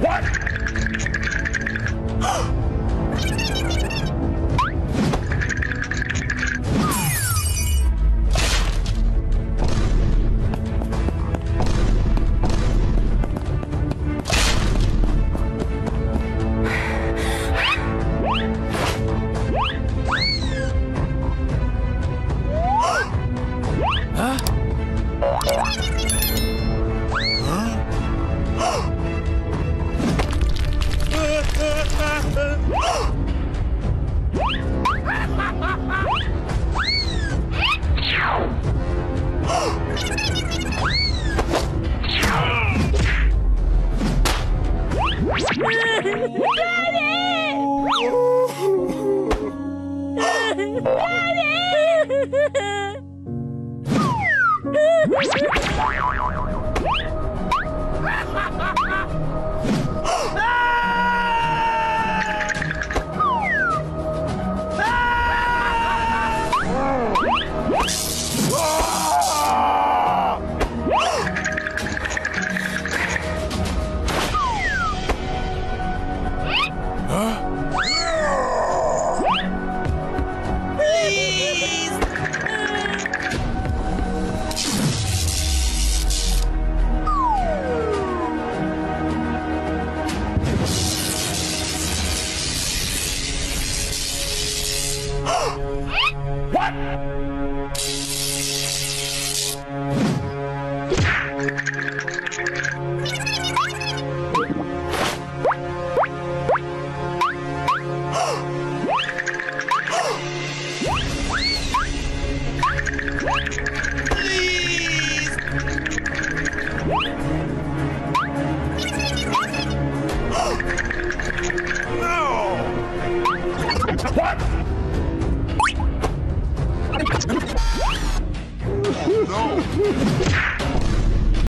What? Daddy! what? What? Oh, no!